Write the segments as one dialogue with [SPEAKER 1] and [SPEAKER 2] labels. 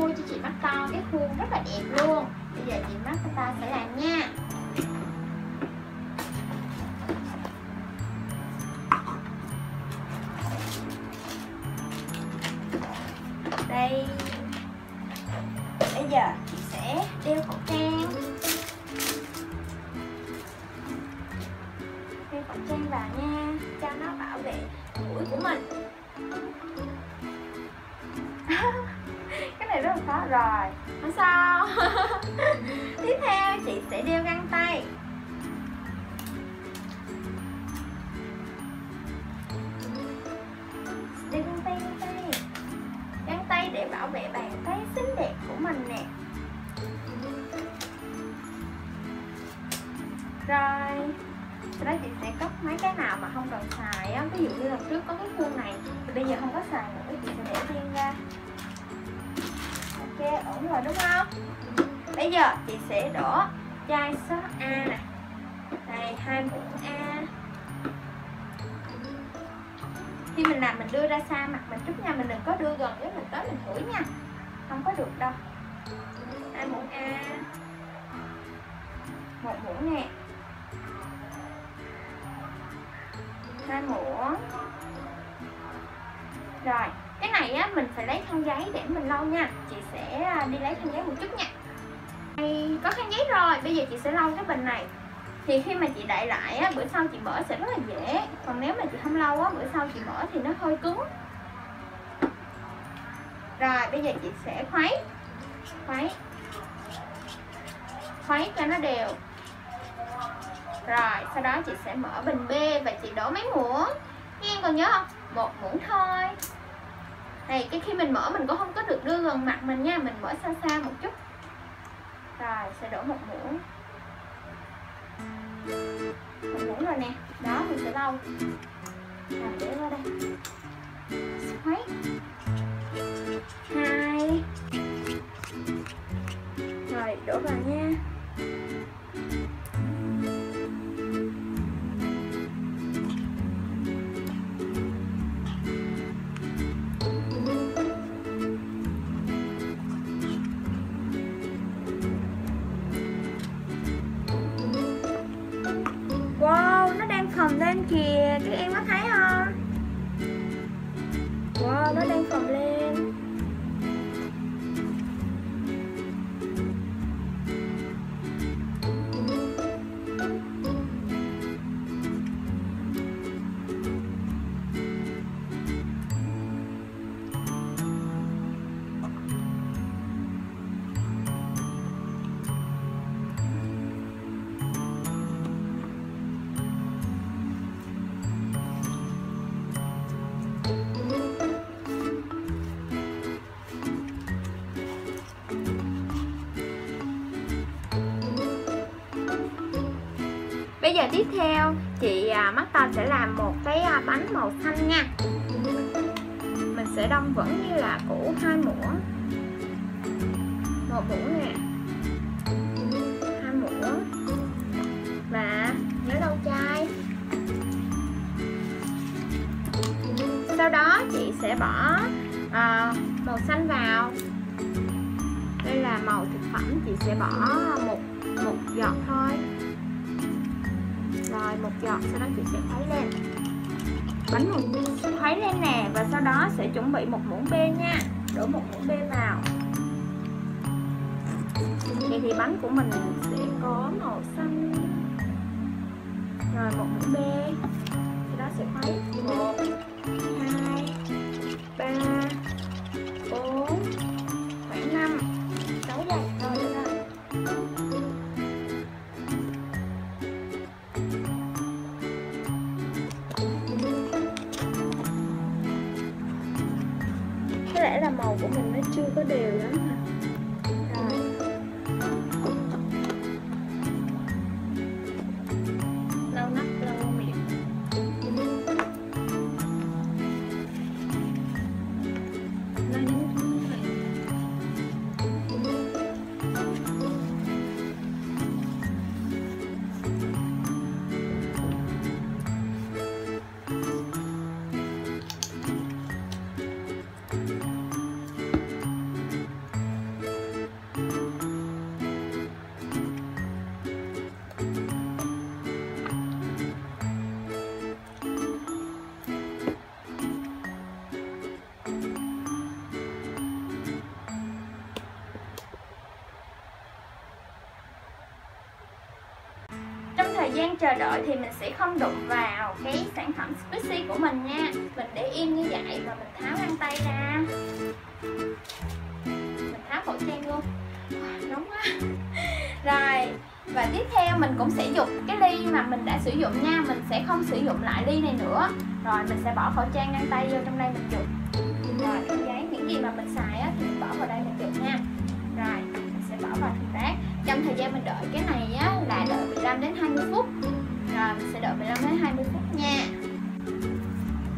[SPEAKER 1] mua cho chị mắt to, cái khuôn rất là đẹp luôn. Bây giờ chị mắt ta sẽ làm nha. Đây. Bây giờ chị sẽ đeo khẩu trang. Đeo khẩu trang vào nha, cho nó bảo vệ mũi của mình. rất là khó rồi. Không sao. Tiếp theo, chị sẽ đeo găng tay. Đeo găng tay găng tay. Găng tay để bảo vệ bàn tay xinh đẹp của mình nè. Rồi, sau đó chị sẽ cất mấy cái nào mà không cần xài á. Ví dụ như lần trước có cái khuôn này thì bây giờ không có xài nữa, chị sẽ để riêng ra ok, ổn rồi, đúng không? Bây giờ chị sẽ đổ chai sốt A nè. Này, hai muỗng A. Khi mình làm, mình đưa ra xa mặt mình chút nha, mình đừng có đưa gần với mình tới mình thổi nha. Không có được đâu. Hai muỗng A. Một muỗng nè. Hai muỗng. Rồi cái này á mình phải lấy khăn giấy để mình lau nha. Chị sẽ à, đi lấy khăn giấy một chút nha. Đây, có khăn giấy rồi bây giờ chị sẽ lau cái bình này. Thì khi mà chị đậy lại á bữa sau chị mở sẽ rất là dễ. Còn nếu mà chị không lau á bữa sau chị mở thì nó hơi cứng. Rồi bây giờ chị sẽ khuấy khuấy khuấy cho nó đều. Rồi sau đó chị sẽ mở bình B và chị đổ mấy muỗng. Em còn nhớ không? Một muỗng thôi này cái khi mình mở mình cũng không có được đưa gần mặt mình nha, mình mở xa xa một chút. Rồi, sẽ đổ một muỗng. Một muỗng rồi nè. Đó, mình sẽ lau. Rồi để qua đây. Xoáy. Hai. Rồi, đổ vào nha. Bây giờ tiếp theo chị à, mắt to sẽ làm một cái à, bánh màu xanh nha. Mình sẽ đông vẫn như là cũ hai muỗng. Một muỗng nè. Hai muỗng. Và nhớ đâu chai. Sau đó chị sẽ bỏ à, màu xanh vào. Đây là màu thực phẩm chị sẽ bỏ một một giọt thôi rồi, một giọt, sau đó chị sẽ khuấy lên. Bánh một khuấy lên nè, và sau đó sẽ chuẩn bị một muỗng bê nha. Đổ một muỗng bê vào. Vậy thì bánh của mình sẽ có màu xanh. Rồi, một muỗng bê. Sau đó sẽ khuấy. Một, hai, ba. Chưa có đều lắm chờ đợi thì mình sẽ không đụng vào cái sản phẩm Squishy của mình nha. Mình để im như vậy và mình tháo găng tay ra. Mình tháo khẩu trang luôn. Nóng quá. Rồi, và tiếp theo mình cũng sẽ dùng cái ly mà mình đã sử dụng nha. Mình sẽ không sử dụng lại ly này nữa. Rồi, mình sẽ bỏ khẩu trang găng tay vô trong đây mình dùng. Rồi, cái giấy những gì mà mình xài á thì mình bỏ vào đây mình dùng nha. Rồi, mình sẽ bỏ vào thùng rác. Trong thời gian mình đợi cái này á là đợi 15 đến 20 phút. Rồi mình sẽ đợi 15 đến 20 phút nha.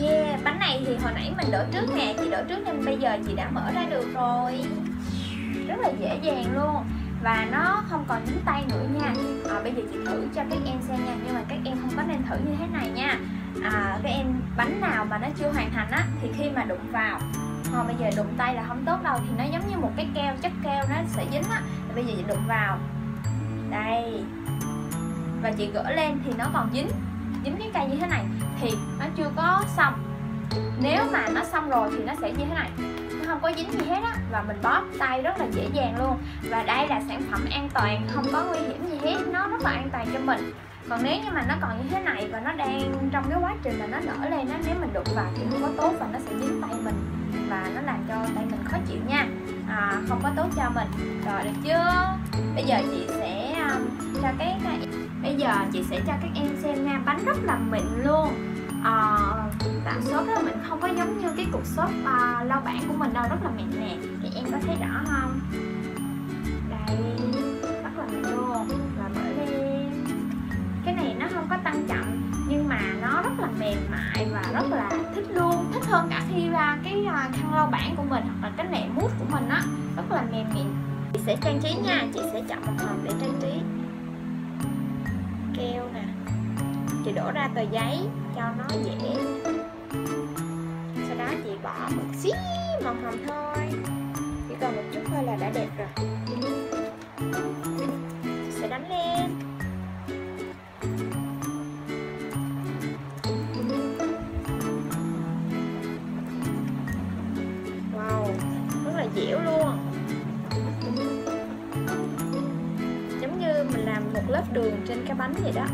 [SPEAKER 1] Yeah, bánh này thì hồi nãy mình đổ trước nè, chị đổ trước nên bây giờ chị đã mở ra được rồi. Rất là dễ dàng luôn. Và nó không còn dính tay nữa nha. À, Bây giờ chị thử cho các em xem nha Nhưng mà các em không có nên thử như thế này nha. À, Các em bánh nào mà nó chưa hoàn thành á Thì khi mà đụng vào Hồi bây giờ đụng tay là không tốt đâu Thì nó giống như một cái keo, chất keo nó sẽ dính á. Bây giờ chị đụng vào. Đây. Và chị gỡ lên thì nó còn dính dính cái cây như thế này. Thì nó chưa có xong. Nếu mà nó xong rồi thì nó sẽ như thế này. Nó không có dính gì hết á. Và mình bóp tay rất là dễ dàng luôn. Và đây là sản phẩm an toàn không có nguy hiểm gì hết. Nó rất là an toàn cho mình. Còn nếu như mà nó còn như thế này và nó đang trong cái quá trình mà nó nở lên á nếu mình đụng vào thì không có tốt và nó sẽ dính tay mình. Và nó làm cho tay mình khó chịu nha. À, không có tốt cho mình. Rồi được chưa? Bây giờ chị sẽ cho cái bây giờ chị sẽ cho các em xem nha. Bánh rất là mịn luôn. Ờ, à, tạo xốp rất mình không có giống như cái cục xốp à, lau bản của mình đâu rất là mịn nè thì em có thấy rõ không? Đây rất là mịn luôn. Và mở lên cái này nó không có tăng chậm nhưng mà nó rất là mềm mại và rất là thích luôn. Thích hơn cả khi ra cái ờ, khăn lau bản của mình hoặc là cái nệm mút của mình á. Rất là mềm mịn chị sẽ trang trí nha, chị sẽ chọn một hộp để trang trí. Keo nè. Chị đổ ra tờ giấy cho nó dễ. Sau đó chị bỏ một xí màu hồng thôi. Cái bánh vậy đó.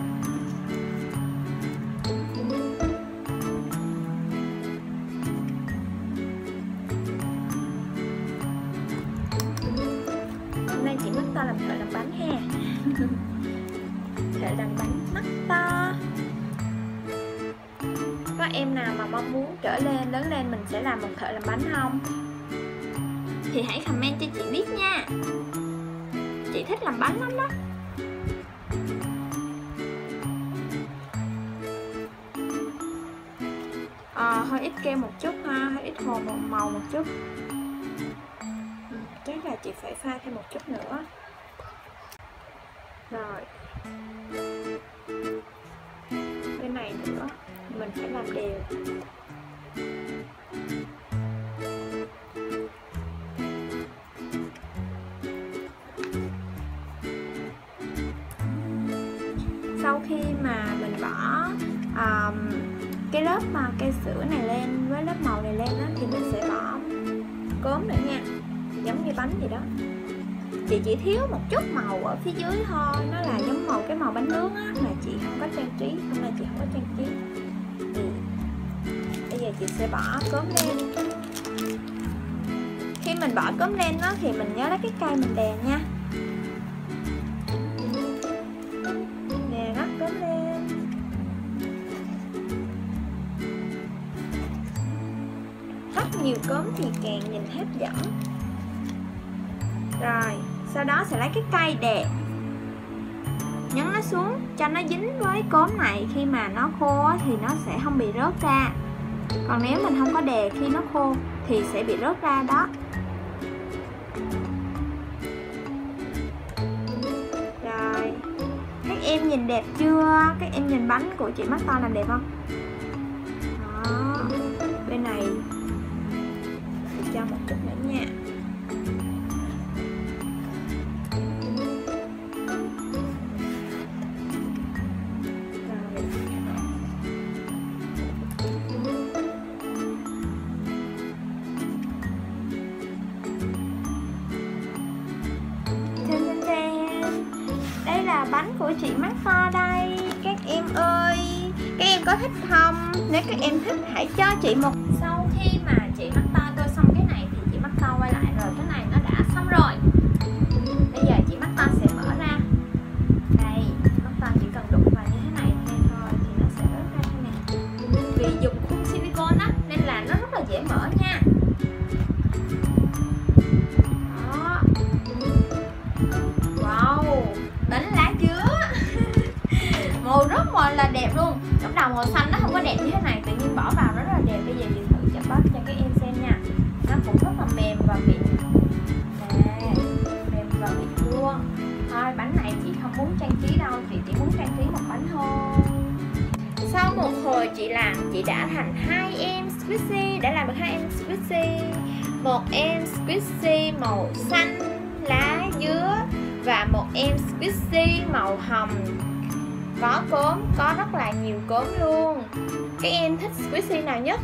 [SPEAKER 1] Hôm nay chị mắt to làm thợ làm bánh ha thợ làm bánh mắt to. Có em nào mà mong muốn trở lên, lớn lên mình sẽ làm một thợ làm bánh không? Thì hãy comment cho chị biết nha. Chị thích làm bánh lắm đó. À, hơi ít kem một chút ha hơi ít hồ một màu một chút. Chắc là chị phải pha thêm một chút nữa. Rồi. Cái này nữa mình phải làm đều. Sau khi mà mình bỏ um, cái lớp mà cây sữa này lên với lớp màu này lên đó, thì mình sẽ bỏ cốm nữa nha. Giống như bánh gì đó. Chị chỉ thiếu một chút màu ở phía dưới thôi nó là giống màu cái màu bánh nướng á mà chị không có trang trí hôm nay chị không có trang trí. Thì bây giờ chị sẽ bỏ cốm lên. Khi mình bỏ cốm lên đó thì mình nhớ lấy cái cây mình đè nha. Thì càng nhìn hấp dẫn rồi, sau đó sẽ lấy cái cây đè nhấn nó xuống, cho nó dính với cốm này. Khi mà nó khô thì nó sẽ không bị rớt ra. Còn nếu mình không có đè khi nó khô, thì sẽ bị rớt ra đó. Rồi, các em nhìn đẹp chưa? Các em nhìn bánh của chị mắt to làm đẹp không? Cho một chút nữa nha. Đây là bánh của chị mắt to đây. Có thích không? Nếu các em thích, hãy cho chị một dễ mở nha. Đó. Wow, bánh lá dứa. Màu rất màu là đẹp luôn. Lúc đầu màu xanh nó không có đẹp như thế này, tự nhiên bỏ vào nó rất là đẹp. Bây giờ chị thử cho bắp cho các em xem nha. Nó cũng rất là mềm và mịn mềm và mịn luôn thôi, bánh này chị không muốn trang trí đâu. Chị chỉ muốn trang trí một bánh thôi một hồi, chị làm, chị đã thành hai em squishy, đã làm được hai em squishy. Một em squishy màu xanh lá dứa và một em squishy màu hồng. Có cốm, có rất là nhiều cốm luôn. Các em thích squishy nào nhất?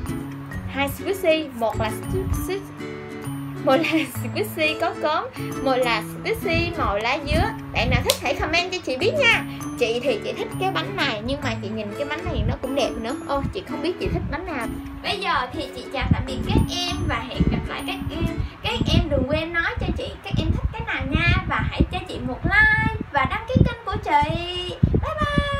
[SPEAKER 1] Hai squishy, một là squishy một là squishy có cốm, một là squishy màu lá dứa. Bạn nào thích hãy comment cho chị biết nha. Chị thì chị thích cái bánh này, nhưng mà chị nhìn cái bánh này nó cũng đẹp nữa. Ô, chị không biết chị thích bánh nào. Bây giờ thì chị chào tạm biệt các em và hẹn gặp lại các em. Các em đừng quên nói cho chị các em thích cái nào nha. Và hãy cho chị một like và đăng ký kênh của chị. Bye bye.